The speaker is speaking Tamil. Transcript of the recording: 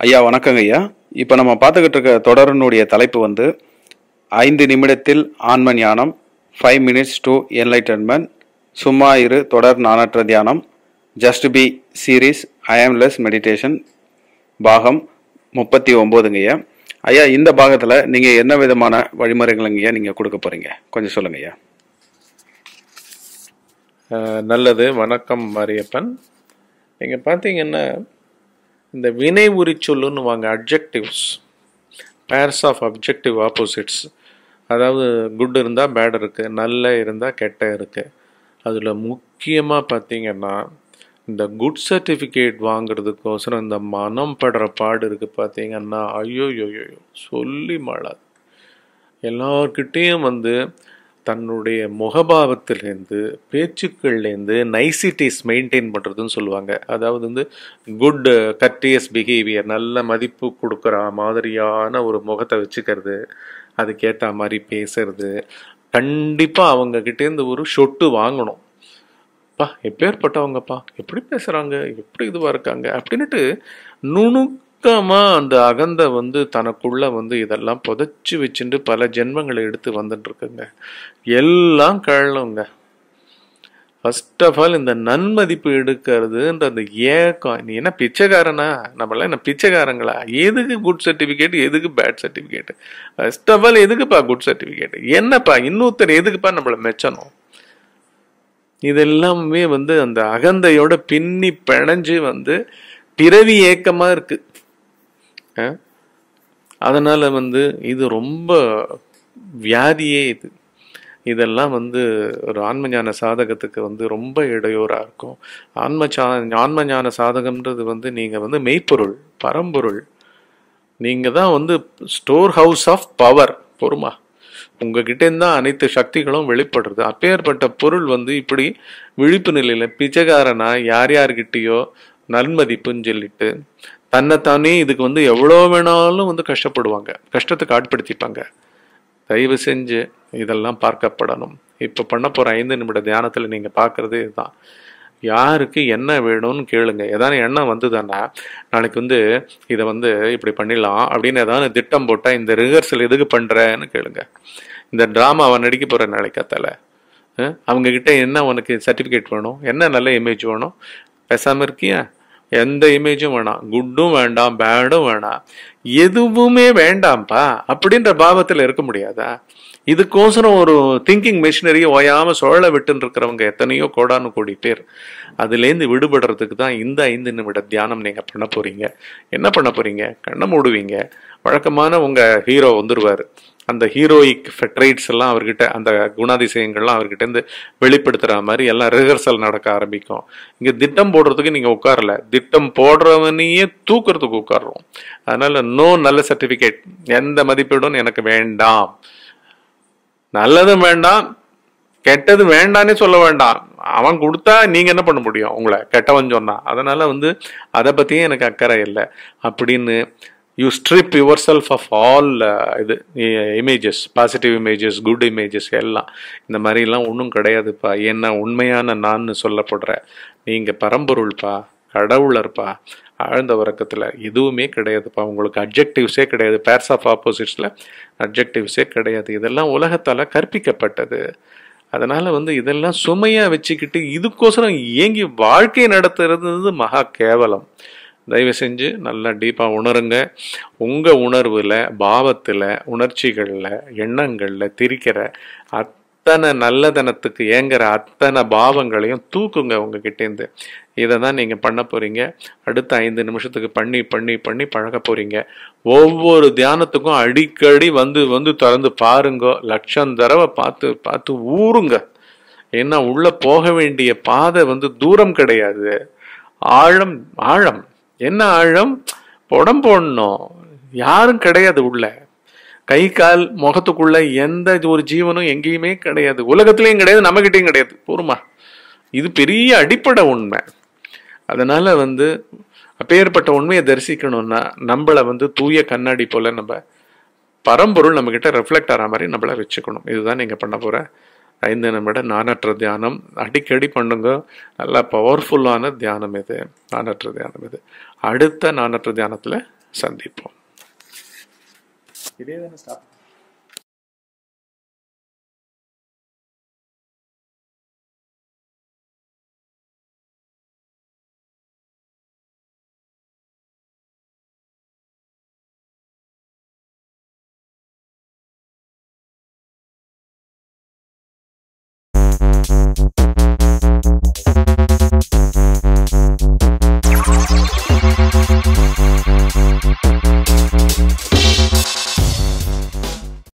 ஐயா வணக்கங்க ஐயா. இப்போ நம்ம பார்த்துக்கிட்டு இருக்க தொடரினுடைய தலைப்பு வந்து ஐந்து நிமிடத்தில் ஆன்ம ஞானம் ஃபைவ் மினிட்ஸ் டு என்லைட்டன்மெண்ட் சும்மா இரு தொடர் நானற்ற தியானம் just be series aimless meditation பாகம் முப்பத்தி ஒம்போதுங்க ஐயா. ஐயா இந்த பாகத்தில் நீங்கள் என்ன விதமான வழிமுறைகளுங்க ஐயா நீங்கள் கொடுக்க போகிறீங்க கொஞ்சம் சொல்லுங்க ஐயா. நல்லது. வணக்கம் மாரியப்பன். நீங்கள் பார்த்தீங்கன்னா இந்த வினை உரி சொல்லுன்னு வாங்க adjectives pairs of adjective opposites அதாவது குட் இருந்தால் பேட் இருக்குது நல்ல இருந்தால் கெட்ட இருக்குது அதில் முக்கியமாக பார்த்தீங்கன்னா இந்த குட் சர்டிஃபிகேட் வாங்குறதுக்கோசரம் இந்த மனம் படுற பாடு இருக்குது பார்த்தீங்கன்னா ஐயோ யோயோ சொல்லி மாளாது. எல்லார்கிட்டேயும் வந்து தன்னுடைய முகபாவத்திலேருந்து பேச்சுக்கள்லேருந்து நைசிட்டிஸ் மெயின்டைன் பண்ணுறதுன்னு சொல்லுவாங்க. அதாவது வந்து குட் கர்டியஸ் பிஹேவியர் நல்ல மதிப்பு கொடுக்குற மாதிரியான ஒரு முகத்தை வச்சுக்கிறது அதுக்கேற்ற மாதிரி பேசுறது. கண்டிப்பாக அவங்கக்கிட்டேருந்து ஒரு சொட்டு வாங்கணும். பா எப்பேற்பட்டவங்கப்பா எப்படி பேசுகிறாங்க எப்படி இதுவாக இருக்காங்க? அப்படின்னுட்டு சுத்தமாக அந்த அகந்தை வந்து தனக்குள்ளே வந்து இதெல்லாம் புதைச்சி வச்சுட்டு பல ஜென்மங்களை எடுத்து வந்துட்டுருக்குங்க. எல்லாம் கழலுங்க ஃபர்ஸ்ட் ஆஃப் ஆல் இந்த நன்மதிப்பு எடுக்கிறதுன்ற அந்த ஏக்கம். நீ என்ன பிச்சைக்காரனா? நம்மளாம் என்ன பிச்சைக்காரங்களா? எதுக்கு குட் சர்டிஃபிகேட் எதுக்கு bad certificate first of all எதுக்குப்பா குட் சர்டிஃபிகேட் என்னப்பா இன்னொருத்தர் எதுக்குப்பா நம்மளை மெச்சணும்? இதெல்லாமே வந்து அந்த அகந்தையோட பின்னி பிணைஞ்சு வந்து பிறவி ஏக்கமாக இருக்குது அதனால் வந்து இது ரொம்ப வியாதியே இது. இதெல்லாம் வந்து ஒரு ஆன்ம ஞான சாதகத்துக்கு வந்து ரொம்ப இடையூறாக இருக்கும். ஆன்ம சா ஆன்ம ஞான சாதகம்ன்றது வந்து நீங்கள் வந்து மெய்ப்பொருள் பரம்பொருள். நீங்கள் தான் வந்து ஸ்டோர் ஹவுஸ் ஆஃப் பவர் பொறுமா? உங்ககிட்டேருந்து தான் அனைத்து சக்திகளும் வெளிப்படுறது. அப்பேற்பட்ட பொருள் வந்து இப்படி விழிப்பு நிலையில் பிச்சைக்காரனா யார் யார்கிட்டயோ நன்மதிப்புன்னு சொல்லிட்டு தன்னைத்தானே இதுக்கு வந்து எவ்வளோ வேணாலும் வந்து கஷ்டப்படுவாங்க. கஷ்டத்துக்கு ஆட்படுத்திப்பாங்க. தயவு செஞ்சு இதெல்லாம் பார்க்கப்படணும். இப்போ பண்ண போகிற ஐந்து நிமிட தியானத்தில் நீங்கள் பார்க்குறது இதுதான். யாருக்கு என்ன வேணும்னு கேளுங்க. ஏதாவது எண்ணம் வந்ததுன்னா நாளைக்கு வந்து இதை வந்து இப்படி பண்ணிடலாம் அப்படின்னு ஏதாவது திட்டம் போட்டால் இந்த ரிஹர்சல் எதுக்கு பண்ணுறேன்னு கேளுங்க. இந்த ட்ராமா அவன் நடிக்க போகிற நாளைக்கத்தால அவங்கக்கிட்ட என்ன உனக்கு சர்டிஃபிகேட் வேணும்? என்ன நல்ல இமேஜ் வேணும்? பேசாமல் இருக்கியா? எந்த இமேஜும் வேணாம். குட்டும் வேண்டாம் பேடும் வேணாம். எதுவுமே வேண்டாம்ப்பா அப்படின்ற பாவத்தில் இருக்க முடியாதா? இதுக்கோசரம் ஒரு திங்கிங் மிஷினரியை ஓயாம சுழல விட்டுன்னு இருக்கிறவங்க எத்தனையோ கோடானு கோடி பேர் அதுலேருந்து விடுபடுறதுக்கு தான் இந்த ஐந்து நிமிட தியானம் நீங்க பண்ண போறீங்க. என்ன பண்ண போறீங்க? கண்ணை மூடுவீங்க. வழக்கமான உங்க ஹீரோ வந்துருவாரு. அந்த ஹீரோயிக் ஃபெட்ரைட்ஸ் எல்லாம் அவர்கிட்ட அந்த குணாதிசயங்கள்லாம் அவர்கிட்டேருந்து வெளிப்படுத்துகிற மாதிரி எல்லாம் ரிஹர்சல் நடக்க ஆரம்பிக்கும். இங்கே திட்டம் போடுறதுக்கு நீங்கள் உட்காரல. திட்டம் போடுறவனையே தூக்குறதுக்கு உட்காடுறோம் அதனால் நோ நல்ல சர்டிஃபிகேட் எந்த மதிப்பீடும் எனக்கு வேண்டாம். நல்லதும் வேண்டாம் கெட்டது வேண்டான்னே சொல்ல வேண்டாம். அவன் கொடுத்தா நீங்கள் என்ன பண்ண முடியும்? உங்களை. கெட்டவன் சொன்னான் அதனால் வந்து அதை பற்றியும் எனக்கு அக்கறை இல்லை. அப்படின்னு you strip your self of all இது images positive images good images எல்லாம். இந்த மாதிரிலாம் ஒன்றும் கிடையாதுப்பா. ஏன்னா உண்மையான நான் சொல்லப்படுற. நீங்கள் பரம்பொருள்ப்பா கடவுளர்ப்பா ஆழ்ந்த உறக்கத்தில் எதுவுமே கிடையாதுப்பா. உங்களுக்கு அப்ஜெக்டிவ்ஸே கிடையாது. பேர்ஸ் ஆஃப் ஆப்போசிட்ஸில் அப்ஜெக்டிவ்ஸே கிடையாது. இதெல்லாம் உலகத்தால் கற்பிக்கப்பட்டது. அதனால் வந்து இதெல்லாம் சுமையாக வச்சுக்கிட்டு இதுக்கோசரம் ஏங்கி வாழ்க்கை நடத்துறது மகா கேவலம். தயவு செஞ்சு நல்லா டீப்பாக உணருங்க. உங்கள் உணர்வில் பாவத்தில் உணர்ச்சிகளில் எண்ணங்களில் திரிக்கிற அத்தனை நல்லதனத்துக்கு ஏங்குற அத்தனை பாவங்களையும் தூக்குங்க உங்ககிட்டேருந்து இதை தான் நீங்கள் பண்ண போகிறீங்க அடுத்த ஐந்து நிமிஷத்துக்கு பண்ணி பண்ணி பண்ணி பழக போகிறீங்க ஒவ்வொரு தியானத்துக்கும் அடிக்கடி வந்து வந்து திறந்து பாருங்க. லட்சம் தடவை பார்த்து பார்த்து ஊறுங்க. ஏன்னா உள்ளே போக வேண்டிய பாதை வந்து தூரம் கிடையாது. ஆழம் ஆழம். என்ன ஆழம்? புடம் போடணும். யாரும் கிடையாது உள்ள. கை கால் முகத்துக்குள்ள எந்த ஒரு ஜீவனும் எங்கேயுமே கிடையாது. உலகத்திலையும் கிடையாது நம்மகிட்டையும் கிடையாது. போருமா? இது பெரிய அடிப்படை உண்மை. அதனால வந்து அப்பேற்பட்ட உண்மையை தரிசிக்கணும்னா நம்மளை வந்து தூய கண்ணாடி போல நம்ம பரம்பொருள் நம்மக்கிட்ட கிட்ட ரெஃப்ளெக்ட் ஆகிற மாதிரி நம்மள வச்சுக்கணும். இதுதான் நீங்கள் பண்ண போகிற ஐந்து நிமிட நானற்ற தியானம். அடிக்கடி பண்ணுங்க. நல்லா பவர்ஃபுல்லான தியானம் இது. நானற்ற தியானம் இது. அடுத்த நானற்ற தியானத்தில் சந்திப்போம். இதே தானே ஸ்டாப்